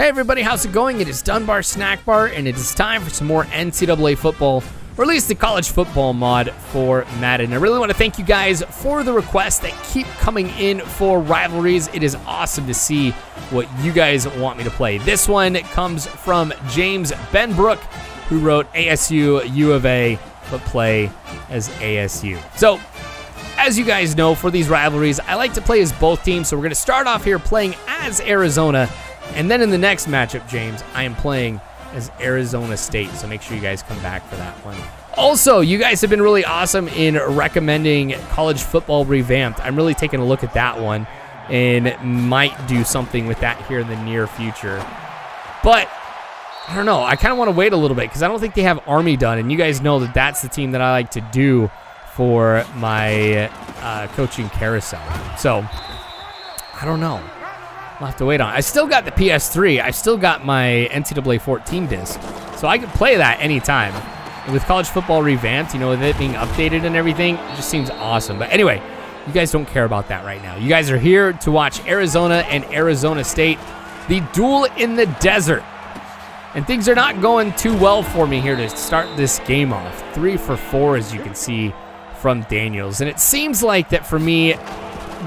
Hey everybody, how's it going? It is Dunbar Snack Bar, and it is time for some more NCAA football, or at least the college football mod for Madden. I really want to thank you guys for the requests that keep coming in for rivalries. It is awesome to see what you guys want me to play. This one comes from James Benbrook, who wrote ASU U of A, but play as ASU. So, as you guys know, for these rivalries, I like to play as both teams. So we're going to start off here playing as Arizona. And then in the next matchup, James, I am playing as Arizona State. So make sure you guys come back for that one. Also, you guys have been really awesome in recommending college football revamped. I'm really taking a look at that one and might do something with that here in the near future. But I don't know. I kind of want to wait a little bit because I don't think they have Army done. And you guys know that that's the team that I like to do for my uh, coaching carousel. So I don't know. I'll have to wait on. I still got the PS3. I still got my NCAA 14 disc, so I could play that anytime. And with college football revamped, you know, with it being updated and everything, it just seems awesome. But anyway, you guys don't care about that right now. You guys are here to watch Arizona and Arizona State, the duel in the desert. And things are not going too well for me here to start this game off. Three for four, as you can see from Daniels. And it seems like that for me,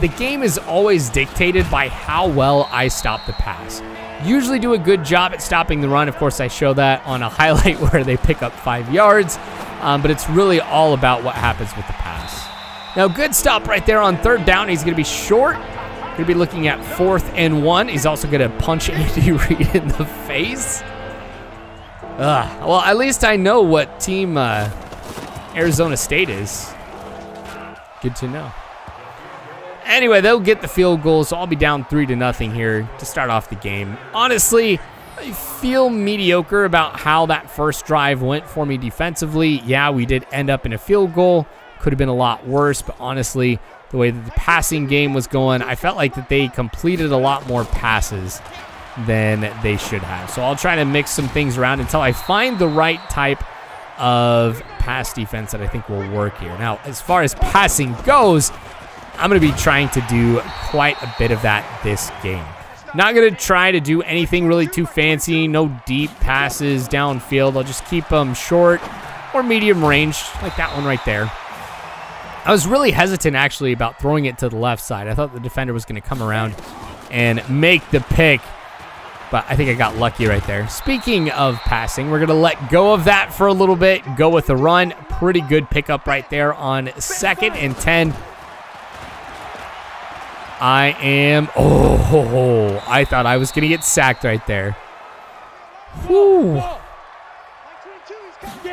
the game is always dictated by how well I stop the pass. Usually do a good job at stopping the run. Of course, I show that on a highlight where they pick up five yards, um, but it's really all about what happens with the pass. Now, good stop right there on third down. He's going to be short. Going to be looking at fourth and one. He's also going to punch Andy Reid in the face. Ugh. Well, at least I know what team uh, Arizona State is. Good to know. Anyway, they'll get the field goal, so I'll be down three to nothing here to start off the game. Honestly, I feel mediocre about how that first drive went for me defensively. Yeah, we did end up in a field goal. Could have been a lot worse, but honestly, the way that the passing game was going, I felt like that they completed a lot more passes than they should have. So I'll try to mix some things around until I find the right type of pass defense that I think will work here. Now, as far as passing goes, I'm going to be trying to do quite a bit of that this game. Not going to try to do anything really too fancy, no deep passes downfield. I'll just keep them short or medium range, like that one right there. I was really hesitant actually about throwing it to the left side. I thought the defender was going to come around and make the pick, but I think I got lucky right there. Speaking of passing, we're going to let go of that for a little bit, go with the run. Pretty good pickup right there on second and 10. I am. Oh, I thought I was going to get sacked right there. Whew.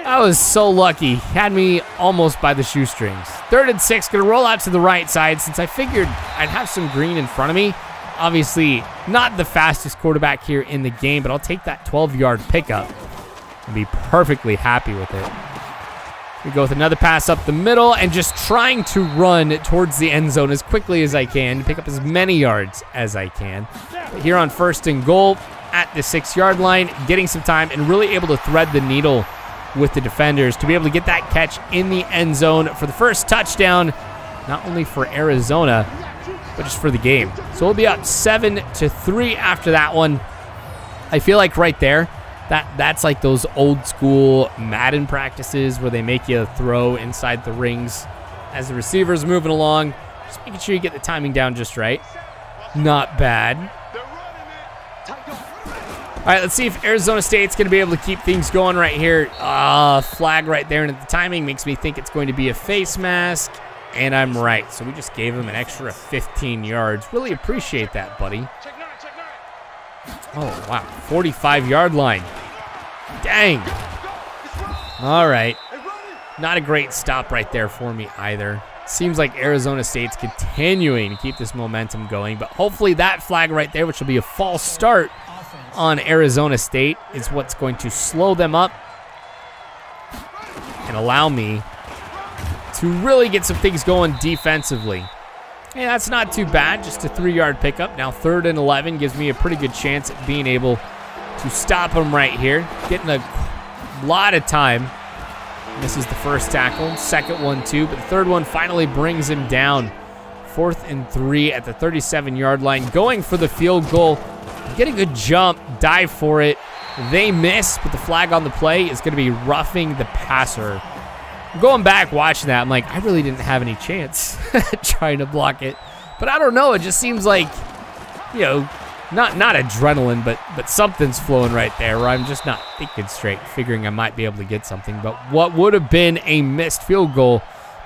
I was so lucky. Had me almost by the shoestrings. Third and six. Going to roll out to the right side since I figured I'd have some green in front of me. Obviously, not the fastest quarterback here in the game, but I'll take that 12 yard pickup and be perfectly happy with it. We go with another pass up the middle and just trying to run towards the end zone as quickly as I can to pick up as many yards as I can. But here on first and goal at the six yard line, getting some time and really able to thread the needle with the defenders to be able to get that catch in the end zone for the first touchdown, not only for Arizona, but just for the game. So we'll be up seven to three after that one. I feel like right there, that that's like those old school Madden practices where they make you throw inside the rings as the receiver's moving along. Just making sure you get the timing down just right. Not bad. All right, let's see if Arizona State's going to be able to keep things going right here. Uh, flag right there, and the timing makes me think it's going to be a face mask, and I'm right. So we just gave him an extra 15 yards. Really appreciate that, buddy. Oh, wow. 45 yard line. Dang. All right. Not a great stop right there for me either. Seems like Arizona State's continuing to keep this momentum going, but hopefully that flag right there, which will be a false start on Arizona State, is what's going to slow them up and allow me to really get some things going defensively. Yeah, that's not too bad. Just a three-yard pickup. Now third and 11 gives me a pretty good chance at being able to stop him right here. Getting a lot of time. This is the first tackle. Second one, too. But the third one finally brings him down. Fourth and three at the 37-yard line. Going for the field goal. get a good jump, dive for it. They miss, but the flag on the play is going to be roughing the passer. Going back watching that, I'm like, I really didn't have any chance trying to block it. But I don't know, it just seems like, you know, not not adrenaline, but but something's flowing right there where I'm just not thinking straight, figuring I might be able to get something. But what would have been a missed field goal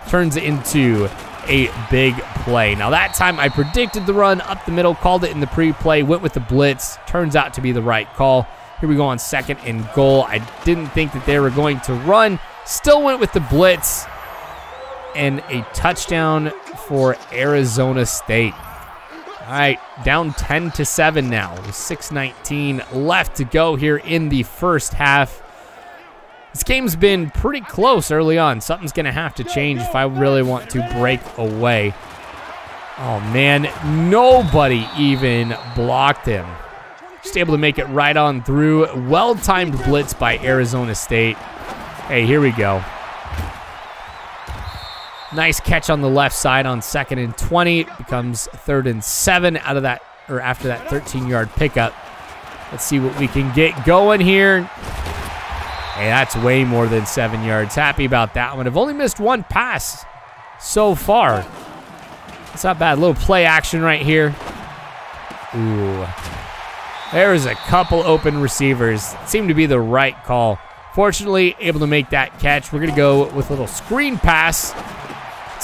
turns into a big play. Now that time I predicted the run up the middle, called it in the pre-play, went with the blitz. Turns out to be the right call. Here we go on second and goal. I didn't think that they were going to run. Still went with the blitz and a touchdown for Arizona State. All right, down 10 to 7 now. With 6:19 left to go here in the first half. This game's been pretty close early on. Something's going to have to change if I really want to break away. Oh, man. Nobody even blocked him. Just able to make it right on through. Well-timed blitz by Arizona State. Hey, here we go. Nice catch on the left side on second and 20. It becomes third and seven out of that, or after that 13 yard pickup. Let's see what we can get going here. Hey, that's way more than seven yards. Happy about that one. I've only missed one pass so far. It's not bad. A little play action right here. Ooh. There's a couple open receivers. Seemed to be the right call. Fortunately, able to make that catch. We're going to go with a little screen pass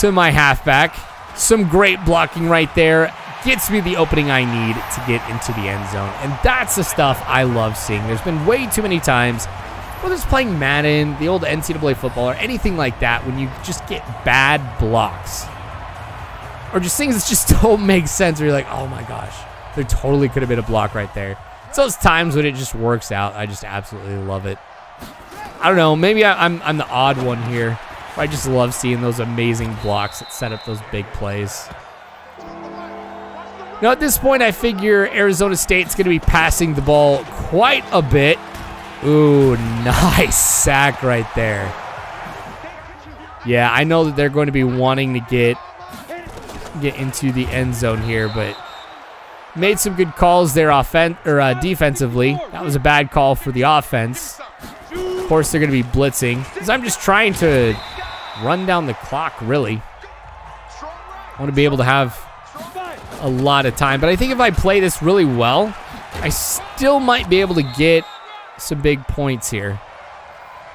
to my halfback. Some great blocking right there. Gets me the opening I need to get into the end zone. And that's the stuff I love seeing. There's been way too many times, whether it's playing Madden, the old NCAA football, or anything like that, when you just get bad blocks. Or just things that just don't make sense, where you're like, oh my gosh, there totally could have been a block right there. It's those times when it just works out. I just absolutely love it. I don't know, maybe I, I'm, I'm the odd one here. I just love seeing those amazing blocks that set up those big plays. Now, at this point, I figure Arizona State's going to be passing the ball quite a bit. Ooh, nice sack right there. Yeah, I know that they're going to be wanting to get get into the end zone here, but made some good calls there offen or uh, defensively. That was a bad call for the offense. Of course, they're going to be blitzing because I'm just trying to run down the clock, really. I want to be able to have a lot of time. But I think if I play this really well, I still might be able to get some big points here.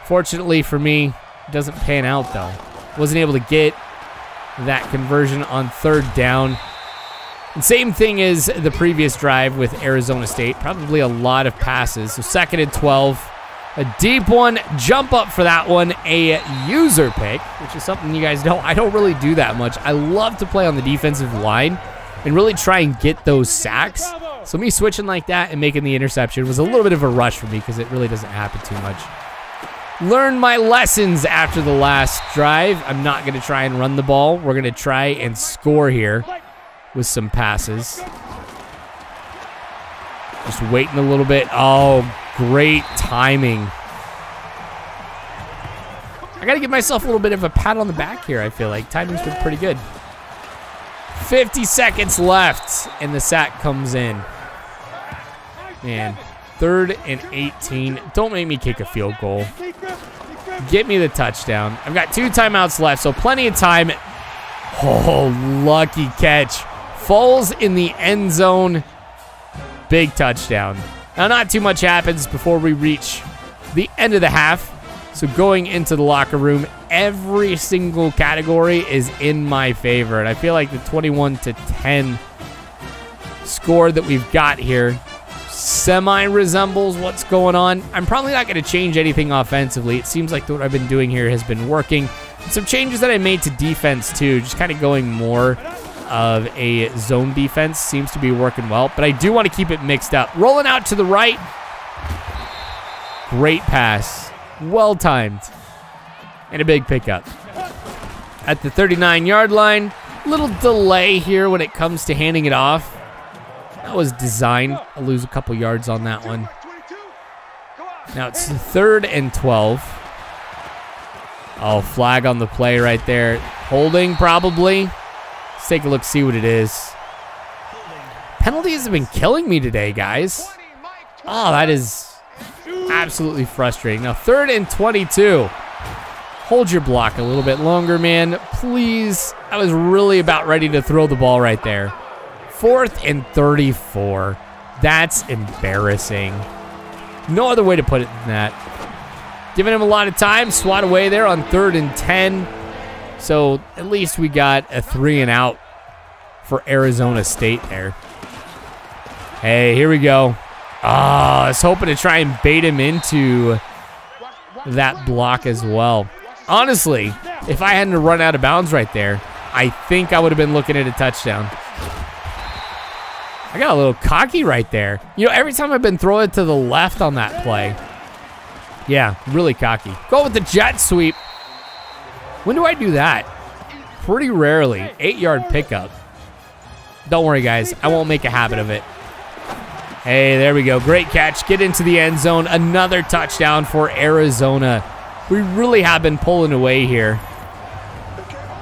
Fortunately for me, it doesn't pan out, though. Wasn't able to get that conversion on third down. And same thing as the previous drive with Arizona State. Probably a lot of passes. So second and 12. A deep one, jump up for that one, a user pick, which is something you guys know I don't really do that much. I love to play on the defensive line and really try and get those sacks. So me switching like that and making the interception was a little bit of a rush for me because it really doesn't happen too much. Learn my lessons after the last drive. I'm not going to try and run the ball. We're going to try and score here with some passes. Just waiting a little bit. Oh, Great timing. I got to give myself a little bit of a pat on the back here, I feel like. Timing's been pretty good. 50 seconds left, and the sack comes in. Man, third and 18. Don't make me kick a field goal. Get me the touchdown. I've got two timeouts left, so plenty of time. Oh, lucky catch. Falls in the end zone. Big touchdown. Now, not too much happens before we reach the end of the half. So going into the locker room, every single category is in my favor. And I feel like the 21 to 10 score that we've got here semi resembles what's going on. I'm probably not going to change anything offensively. It seems like what I've been doing here has been working. Some changes that I made to defense too, just kind of going more of a zone defense seems to be working well, but I do want to keep it mixed up. Rolling out to the right. Great pass. Well timed. And a big pickup. At the 39 yard line, little delay here when it comes to handing it off. That was designed. I'll lose a couple yards on that one. Now it's third and 12. Oh, flag on the play right there. Holding probably. Let's take a look, see what it is. Penalties have been killing me today, guys. Oh, that is absolutely frustrating. Now, third and 22. Hold your block a little bit longer, man. Please. I was really about ready to throw the ball right there. Fourth and 34. That's embarrassing. No other way to put it than that. Giving him a lot of time. Swat away there on third and 10. So at least we got a three and out for Arizona State there. Hey, here we go. Oh, I was hoping to try and bait him into that block as well. Honestly, if I hadn't run out of bounds right there, I think I would have been looking at a touchdown. I got a little cocky right there. You know, every time I've been throwing it to the left on that play. Yeah, really cocky. Go with the jet sweep. When do I do that? Pretty rarely. Eight yard pickup. Don't worry, guys. I won't make a habit of it. Hey, there we go. Great catch. Get into the end zone. Another touchdown for Arizona. We really have been pulling away here.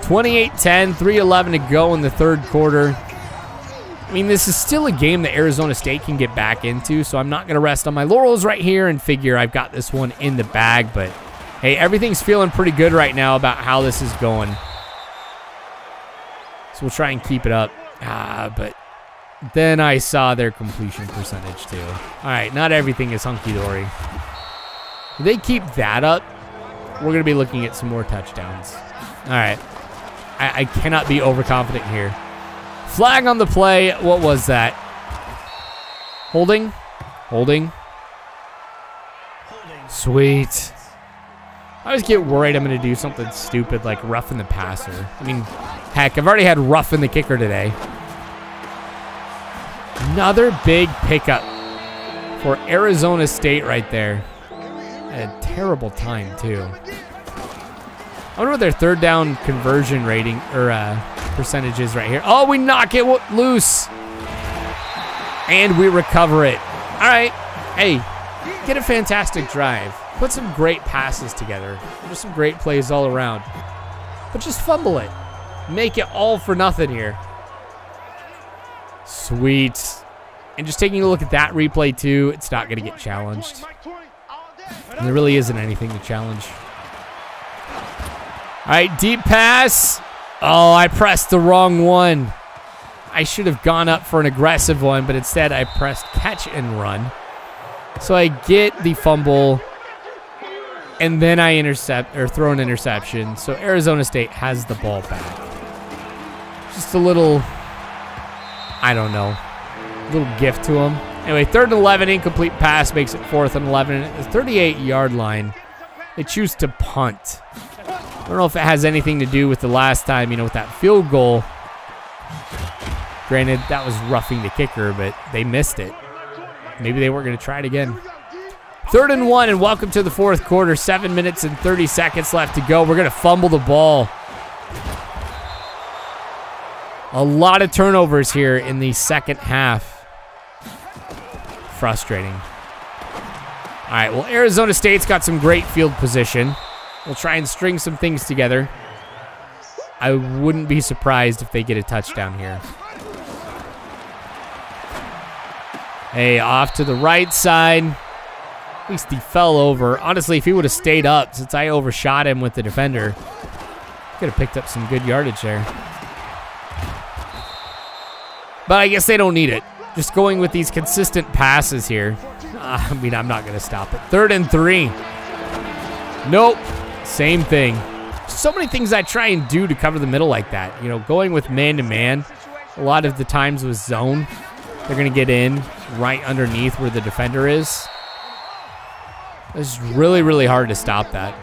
28-10, 3-11 to go in the third quarter. I mean, this is still a game that Arizona State can get back into, so I'm not going to rest on my laurels right here and figure I've got this one in the bag, but hey, everything's feeling pretty good right now about how this is going. So we'll try and keep it up. Ah, but then I saw their completion percentage too. All right, not everything is hunky-dory. If they keep that up, we're going to be looking at some more touchdowns. All right. I, I cannot be overconfident here. Flag on the play. What was that? Holding? Holding. Sweet. I always get worried I'm going to do something stupid like roughing the passer. I mean, heck, I've already had roughing the kicker today. Another big pickup for Arizona State right there. At a terrible time, too. I wonder what their third down conversion rating or uh, percentage is right here. Oh, we knock it loose. And we recover it. All right. Hey, get a fantastic drive. Put some great passes together. Just some great plays all around. But just fumble it. Make it all for nothing here. Sweet. And just taking a look at that replay too, it's not going to get challenged. And there really isn't anything to challenge. All right, deep pass. Oh, I pressed the wrong one. I should have gone up for an aggressive one, but instead I pressed catch and run. So I get the fumble, and then I intercept or throw an interception. So Arizona State has the ball back. Just a little, I don't know, little gift to them. Anyway, third and 11, incomplete pass makes it fourth and 11. At the 38 yard line, they choose to punt. I don't know if it has anything to do with the last time, you know, with that field goal. Granted, that was roughing the kicker, but they missed it. Maybe they weren't going to try it again. Third and one, and welcome to the fourth quarter. Seven minutes and 30 seconds left to go. We're going to fumble the ball. A lot of turnovers here in the second half. Frustrating. All right, well, Arizona State's got some great field position. We'll try and string some things together. I wouldn't be surprised if they get a touchdown here. Hey, off to the right side. At least he fell over. Honestly, if he would have stayed up, since I overshot him with the defender, could have picked up some good yardage there. But I guess they don't need it. Just going with these consistent passes here. Ah, I mean, I'm not going to stop it. Third and three. Nope. Same thing. So many things I try and do to cover the middle like that. You know, going with man-to-man, -man, a lot of the times with zone, they're going to get in right underneath where the defender is. It's really, really hard to stop that.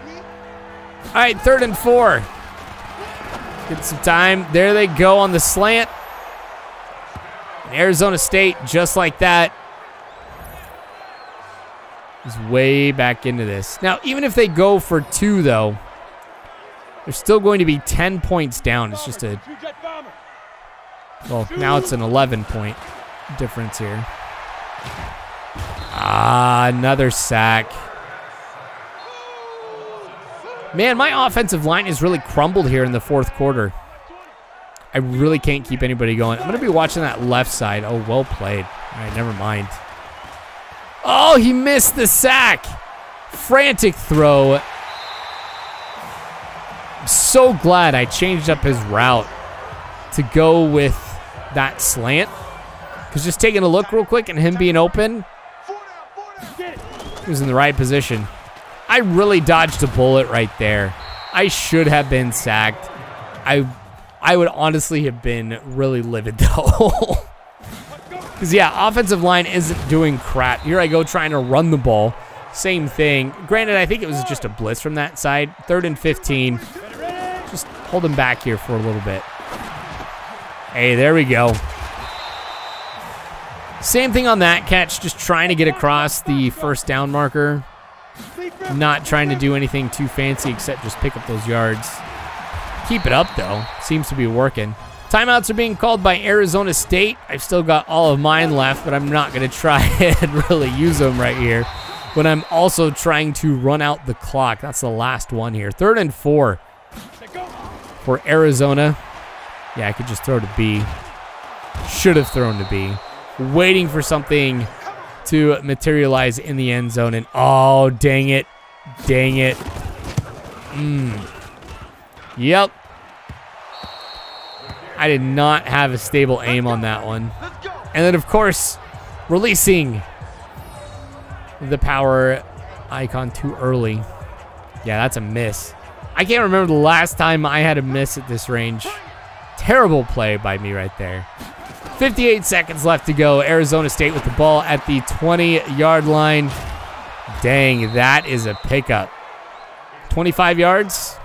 All right, third and four. Get some time. There they go on the slant. Arizona State, just like that, is way back into this. Now, even if they go for two, though, they're still going to be 10 points down. It's just a... Well, now it's an 11-point difference here. Ah, another sack. Man, my offensive line has really crumbled here in the fourth quarter. I really can't keep anybody going. I'm going to be watching that left side. Oh, well played. All right, never mind. Oh, he missed the sack. Frantic throw. I'm so glad I changed up his route to go with that slant. Because just taking a look real quick and him being open, he was in the right position. I really dodged a bullet right there. I should have been sacked. I I would honestly have been really livid though. Because, yeah, offensive line isn't doing crap. Here I go trying to run the ball. Same thing. Granted, I think it was just a blitz from that side. Third and 15. Just hold him back here for a little bit. Hey, there we go. Same thing on that catch, just trying to get across the first down marker. Not trying to do anything too fancy except just pick up those yards. Keep it up, though. Seems to be working. Timeouts are being called by Arizona State. I've still got all of mine left, but I'm not going to try and really use them right here. When I'm also trying to run out the clock. That's the last one here. Third and four for Arizona. Yeah, I could just throw to B. Should have thrown to B. Waiting for something to materialize in the end zone. And oh, dang it. Dang it. Mmm. Yep. I did not have a stable aim on that one. And then, of course, releasing the power icon too early. Yeah, that's a miss. I can't remember the last time I had a miss at this range. Terrible play by me right there. 58 seconds left to go. Arizona State with the ball at the 20-yard line. Dang, that is a pickup. 25 yards.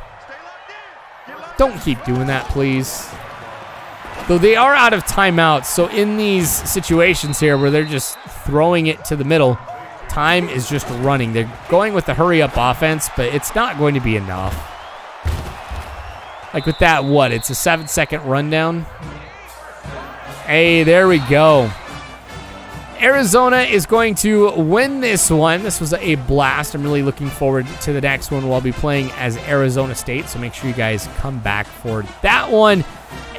Don't keep doing that, please. Though they are out of timeouts, so in these situations here where they're just throwing it to the middle, time is just running. They're going with the hurry-up offense, but it's not going to be enough. Like with that, what? It's a seven-second rundown. Hey, there we go. Arizona is going to win this one. This was a blast. I'm really looking forward to the next one. We'll be playing as Arizona State, so make sure you guys come back for that one.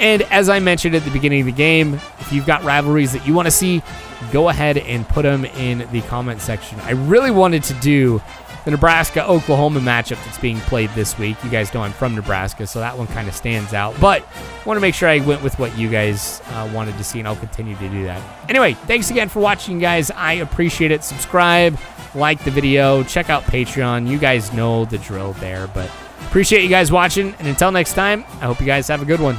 And as I mentioned at the beginning of the game, if you've got rivalries that you want to see, go ahead and put them in the comment section. I really wanted to do the Nebraska Oklahoma matchup that's being played this week. You guys know I'm from Nebraska, so that one kind of stands out. But I want to make sure I went with what you guys uh, wanted to see, and I'll continue to do that. Anyway, thanks again for watching, guys. I appreciate it. Subscribe, like the video, check out Patreon. You guys know the drill there, but appreciate you guys watching. And until next time, I hope you guys have a good one.